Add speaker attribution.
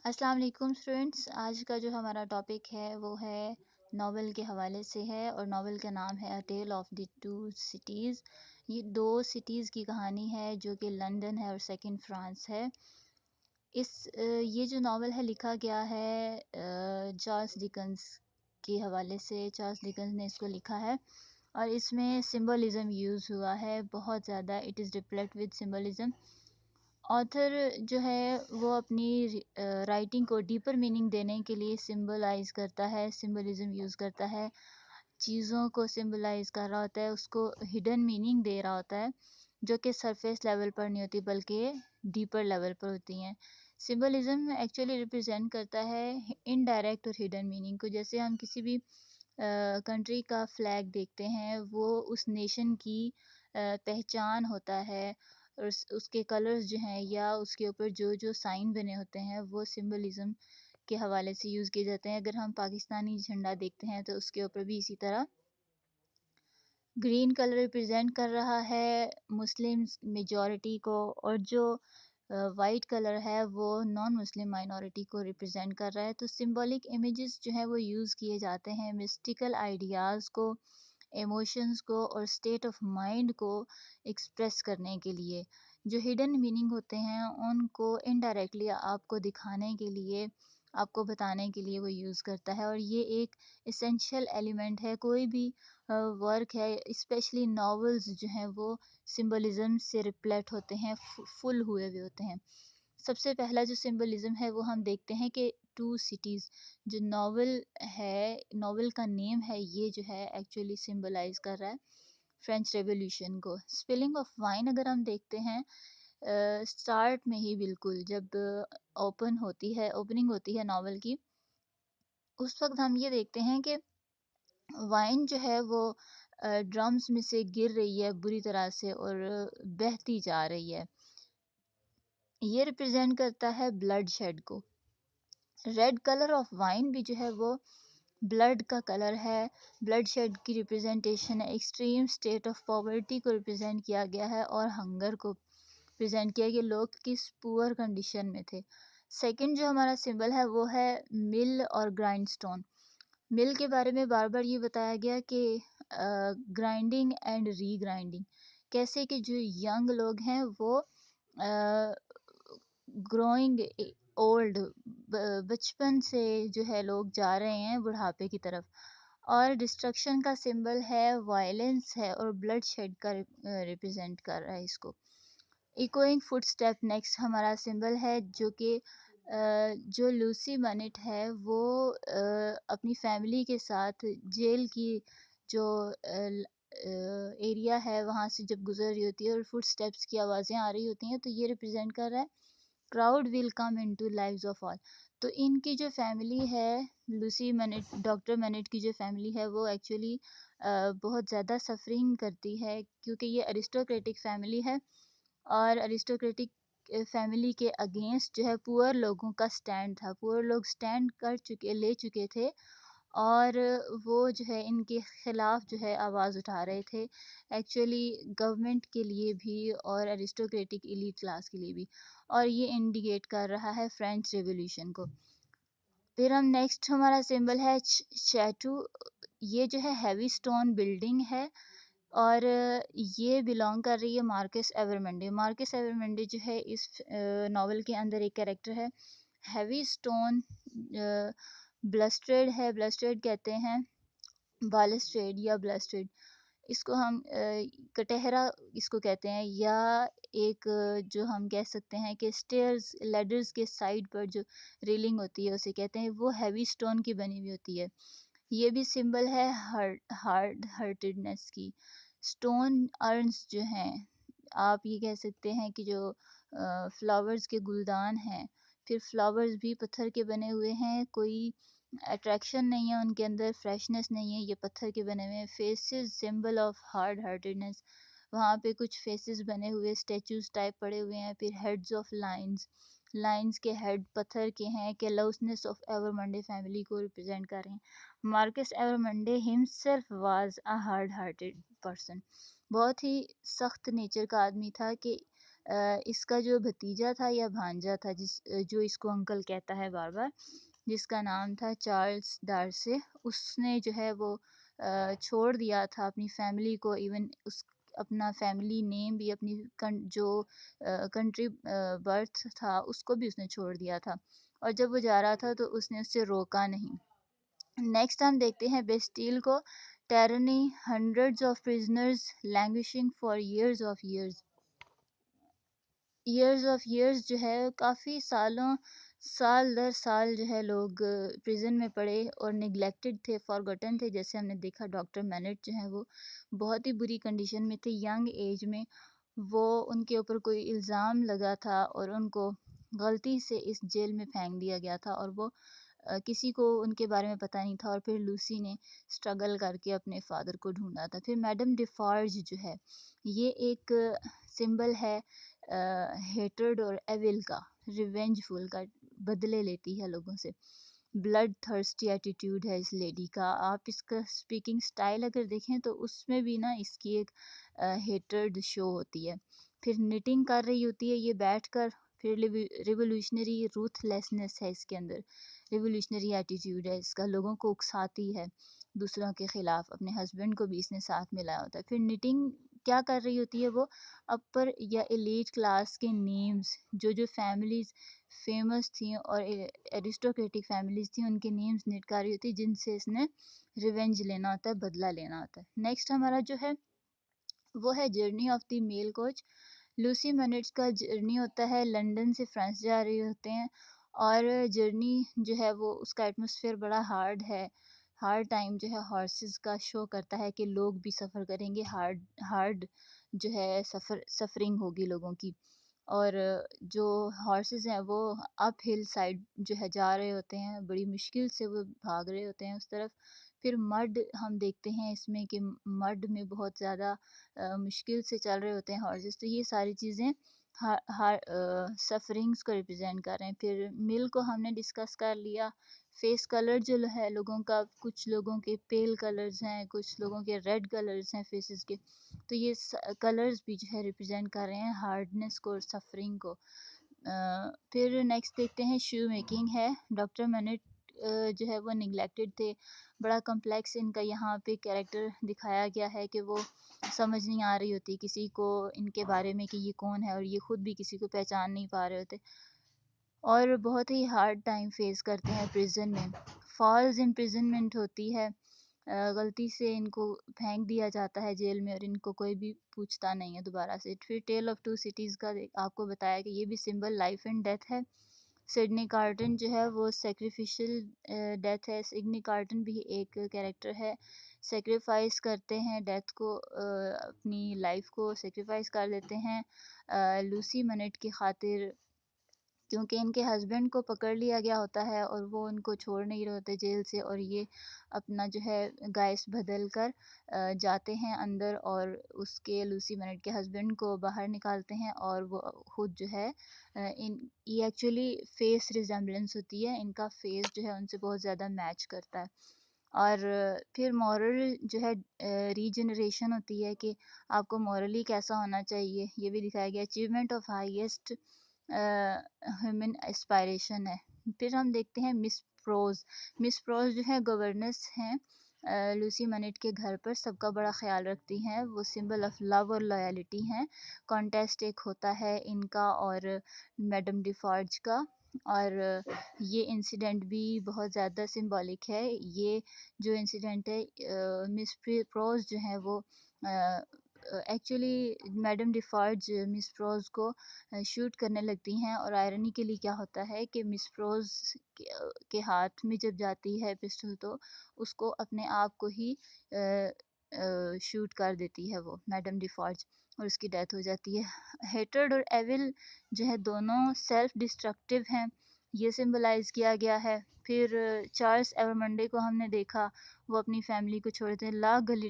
Speaker 1: अस्सलाम वालेकुम स्टूडेंट्स। आज का जो हमारा टॉपिक है, वो है नावल के हवाले से है और नावल का नाम है a tale of the two cities ये दो सिटीज़ की कहानी है, जो कि लंदन है और सेकंड फ्रांस है। इस ये जो नावल है, लिखा गया है चार्ल्स डिकन्स के हवाले से। चार्ल्स डिकन्स ने इसको लिखा है और इसमें सिंबलिज़म यूज़ हुआ है, बहुत ज़्यादा। It is reflect with symbolism author जो है, वो अपनी राइटिंग को डीपर मीनिंग देने के लिए सिंबलाइज करता है सिंबलिज्म यूज़ करता है। चीज़ों को सिंबलाइज कर रहा होता है, उसको हिडन मीनिंग दे रहा होता है, जो कि सरफेस लेवल पर नहीं होती, बल्कि डीपर लेवल पर होती हैं। सिंबलिज्म एक्चुअली रिप्रेजेंट करता है इनडायरेक्ट और हिडन मीनिंग को। जैसे हम किसी भी कंट्री का फ्लैग देखते हैं, वो उस नेशन की पहचान होता है और उसके कलर्स जो हैं या उसके ऊपर जो जो साइन बने होते हैं, वो सिंबलिज्म के हवाले से यूज़ किए जाते हैं। अगर हम पाकिस्तानी झंडा देखते हैं तो उसके ऊपर भी इसी तरह ग्रीन कलर रिप्रेजेंट कर रहा है। मुस्लिम मेजॉरिटी को और जो वाइट कलर है, वो नॉन मुस्लिम माइनॉरिटी को रिप्रेजेंट कर रहा है। तो सिंबॉलिक इमेजेस जो है, वो यूज़ किए जाते हैं। मिस्टिकल आइडियाज़ को इमोशंस को और स्टेट ऑफ़ माइंड को एक्सप्रेस करने के लिए। जो हिडन मीनिंग होते हैं, उनको इनडायरेक्टली आपको दिखाने के लिए, आपको बताने के लिए वो यूज़ करता है। और ये एक इसेंशियल एलिमेंट है। कोई भी वर्क है स्पेशली नॉवेल्स जो हैं, वो सिंबलिज्म से रिफ्लेक्ट होते हैं फुल हुए हुए होते हैं। सबसे पहला जो सिंबलिज्म है वो हम देखते हैं कि टू सिटीज़ जो नावल है नावल का नेम है ये जो है एक्चुअली सिंबलाइज कर रहा है फ्रेंच रेवोल्यूशन को। स्पेलिंग ऑफ़ वाइन अगर हम देखते हैं स्टार्ट uh, में ही बिल्कुल जब ओपन uh, होती है ओपनिंग होती है नावल की उस वक्त हम ये देखते हैं कि वाइन जो है वो ड्रम्स uh, में से गिर रही है बुरी तरह से और बहती जा रही है। ये रिप्रेजेंट करता है ब्लड शेड को। रेड कलर ऑफ़ वाइन भी जो है वो ब्लड का कलर है। ब्लड शेड की रिप्रेजेंटेशन है। एक्सट्रीम स्टेट ऑफ़ पॉवर्टी को रिप्रेजेंट किया गया है और हंगर को प्रेजेंट किया गया लोग किस पुअर कंडीशन में थे। सेकंड जो हमारा सिंबल है वो है मिल और ग्राइंड स्टोन मिल के बारे में बार बार ये बताया गया कि ग्राइंडिंग एंड रीग्राइंडिंग। कैसे कि जो यंग लोग हैं वो ग्रोइंग ओल्ड बचपन से जो है लोग जा रहे हैं बुढ़ापे की तरफ़। और डिस्ट्रक्शन का सिंबल है वायलेंस है और ब्लड शेड का रिप्रेजेंट कर रहा है इसको। इकोइंग फुट स्टेप नेक्स्ट हमारा सिंबल है जो कि जो लूसी मनिट है, वो अपनी फैमिली के साथ जेल की जो एरिया है, वहाँ से जब गुजर रही होती है और फुट स्टेप्स की आवाज़ें आ रही होती हैं तो ये रिप्रेजेंट कर रहा है। Crowd will come into life of all तो इनकी जो फैमिली है लूसी मनिट डॉक्टर मैनेट की जो फैमिली है, वो एक्चुअली बहुत ज़्यादा सफरिंग करती है क्योंकि ये अरिस्टोक्रेटिक फैमिली है और अरिस्टोक्रेटिक फैमिली के अगेंस्ट जो है पुअर लोगों का स्टैंड था। पुअर लोग स्टैंड कर चुके, ले चुके थे और वो जो है, इनके ख़िलाफ़ जो है, आवाज़ उठा रहे थे। एक्चुअली गवर्नमेंट के लिए भी और अरिस्टोक्रेटिक इलीट क्लास के लिए भी। और ये इंडिकेट कर रहा है फ्रेंच रेवोल्यूशन को। फिर हम नेक्स्ट हमारा सिंबल है चैटू ये जो है हैवी स्टोन बिल्डिंग है और ये बिलोंग कर रही है मार्कस एवरमंडे मार्कस एवरमंडे जो है, इस नावल के अंदर एक कैरेक्टर है। हैवी स्टोन ब्लस्ट्रेड है ब्लस्ट्रेड कहते हैं बालस्ट्रेड या ब्लस्ट्रेड इसको हम कटहरा इसको कहते हैं, या एक, जो हम कह सकते हैं कि स्टेयर्स लेडर्स के साइड पर जो रेलिंग होती है, उसे कहते हैं, वो हैवी स्टोन की बनी हुई होती है। ये भी सिंबल है हार्ड हार्ड हार्टेडनेस की। स्टोन अर्न्स जो हैं, आप ये कह सकते हैं कि जो फ्लावर्स के गुलदान हैं। फिर फ्लावर्स भी पत्थर के बने हुए हैं, कोई अट्रैक्शन नहीं है, उनके अंदर फ्रेशनेस नहीं है, ये पत्थर के बने हुए हैं। Faces symbol of hard heartedness वहाँ पे कुछ फेसेस बने हुए स्टेचूज टाइप पड़े हुए हैं, फिर हेड्स ऑफ़ लाइंस लाइंस के हेड पत्थर के हैं, कि लवसनेस ऑफ़ एवर मंडे फैमिली को रिप्रेजेंट कर रहे हैं। Marquis Evremonde himself was a hard hearted person बहुत ही सख्त नेचर का आदमी था कि इसका जो भतीजा था या भांजा था, जिस, जो इसको अंकल कहता है बार बार जिसका नाम था चार्ल्स डार्से। उसने जो है वो छोड़ दिया था अपनी फैमिली को, इवन उस, अपना फैमिली नेम भी, अपनी जो कंट्री बर्थ था, उसको भी उसने छोड़ दिया था। और जब वो जा रहा था तो उसने उससे रोका नहीं। नेक्स्ट हम देखते हैं बेस्टील को। टेरनी hundreds of prisoners languishing for years of years years of years जो है, काफ़ी सालों साल दर साल जो है लोग प्रिजन में पड़े और निगलेक्टेड थे फॉरगटन थे, जैसे हमने देखा डॉक्टर मैनेट जो है वो बहुत ही बुरी कंडीशन में थे यंग एज में। वो उनके ऊपर कोई इल्ज़ाम लगा था और उनको गलती से इस जेल में फेंक दिया गया था और वो किसी को उनके बारे में पता नहीं था और फिर लूसी ने स्ट्रगल करके अपने फादर को ढूंढा था। फिर मैडम डिफार्ज जो है, ये एक सिंबल है हेटर्ड और एविल का रिवेंजफुल का। बदले लेती है लोगों से। ब्लड थर्स्टी एटीट्यूड है इस लेडी का। आप इसका स्पीकिंग स्टाइल अगर देखें तो उसमें भी ना इसकी एक हेटर्ड शो होती है। फिर निटिंग कर रही होती है ये बैठकर। फिर रिवोल्यूशनरी रूथलेसनेस है इसके अंदर। रिवोल्यूशनरी एटीट्यूड है इसका। लोगों को उकसाती है। दूसरों के ख़िलाफ़ अपने हस्बैंड को भी इसने साथ मिलाया होता है। फिर निटिंग क्या कर रही होती है वो? अपर या एलीट क्लास के नेम्स जो जो फैमिलीज़ फ़ेमस थी और एरिस्टोक्रेटिक फैमिलीज़ थी, उनके नेम्स निट कर रही होती, जिनसे इसने रिवेंज लेना होता है, बदला लेना होता है। नेक्स्ट हमारा जो है, वो है journey of the mail coach Lucie Manette's का जर्नी होता है लंदन से फ्रांस जा रहे होते हैं और जर्नी जो है, वो उसका एटमोसफियर बड़ा हार्ड है। हार्ड टाइम जो है हॉर्सेस का शो करता है कि लोग भी सफ़र करेंगे। हार्ड हार्ड जो है सफ़र सफरिंग होगी लोगों की। और जो हॉर्सेस हैं वो अप हिल साइड जो है जा रहे होते हैं, बड़ी मुश्किल से वो भाग रहे होते हैं उस तरफ़। फिर मड हम देखते हैं इसमें कि मड में बहुत ज़्यादा मुश्किल से चल रहे होते हैं हॉर्सेस तो ये सारी चीज़ें सफरिंग्स को रिप्रेजेंट कर रहे हैं। फिर मिल को हमने डिस्कस कर लिया। फेस कलर जो है, लोगों का, कुछ लोगों के पेल कलर्स हैं, कुछ लोगों के रेड कलर्स हैं फेसेस के। तो ये कलर्स भी जो है रिप्रेजेंट कर रहे हैं हार्डनेस को और सफरिंग को। फिर नेक्स्ट देखते हैं शू मेकिंग है। डॉक्टर मैनेट जो है वो निगलेक्टेड थे। बड़ा कम्प्लेक्स इनका यहाँ पे कैरेक्टर दिखाया गया है कि वो समझ नहीं आ रही होती किसी को इनके बारे में कि ये कौन है और ये खुद भी किसी को पहचान नहीं पा रहे होते। और बहुत ही हार्ड टाइम फेस करते हैं प्रिजन में। फॉल्स इम्प्रिजनमेंट होती है। गलती से इनको फेंक दिया जाता है जेल में और इनको कोई भी पूछता नहीं है दोबारा से। फिर टेल ऑफ़ टू सिटीज़ का आपको बताया कि ये भी सिंबल लाइफ एंड डेथ है। सिडनी कार्टन जो है वो सेक्रीफिशल डेथ है। सिडनी कार्टन भी एक कैरेक्टर है। सेक्रीफाइस करते हैं डेथ को अपनी लाइफ को सेक्रीफाइस कर देते हैं। लूसी मनेट की खातिर क्योंकि इनके हस्बैंड को पकड़ लिया गया होता है और वो उनको छोड़ नहीं रहे होते जेल से और ये अपना जो है गैस बदल कर जाते हैं अंदर और उसके लूसी मेनेट के हस्बैंड को बाहर निकालते हैं और वो खुद जो है इन, ये एक्चुअली फेस रिजेम्बलेंस होती है, इनका फेस जो है उनसे बहुत ज़्यादा मैच करता है। और फिर मॉरल जो है रीजनरेशन होती है कि आपको मॉरली कैसा होना चाहिए, ये भी दिखाया गया, achievement of highest human aspiration है। फिर हम देखते हैं मिस प्रोज मिस प्रोज जो है गवर्नेंस हैं। लूसी मनेट के घर पर सबका बड़ा ख्याल रखती हैं। वो सिंबल ऑफ़ लव और लॉयलिटी हैं। कॉन्टेस्ट एक होता है इनका और मैडम डिफॉर्ज का। और ये इंसिडेंट भी बहुत ज़्यादा सिंबॉलिक है। ये जो इंसिडेंट है मिस प्रोज जो है वो actually madam Defarge Miss Pross को शूट करने लगती हैं और आयरनी के लिए क्या होता है कि मिस प्रोज के हाथ में जब जाती है पिस्टल तो उसको अपने आप को ही शूट कर देती है वो मैडम डिफॉर्ज और उसकी डेथ हो जाती है। हेटर्ड और एविल जो है दोनों सेल्फ डिस्ट्रक्टिव हैं। ये सिंबलाइज किया गया है। फिर चार्ल्स एवरमंडे को हमने देखा। वो अपनी फैमिली को छोड़ते हैं। ला गली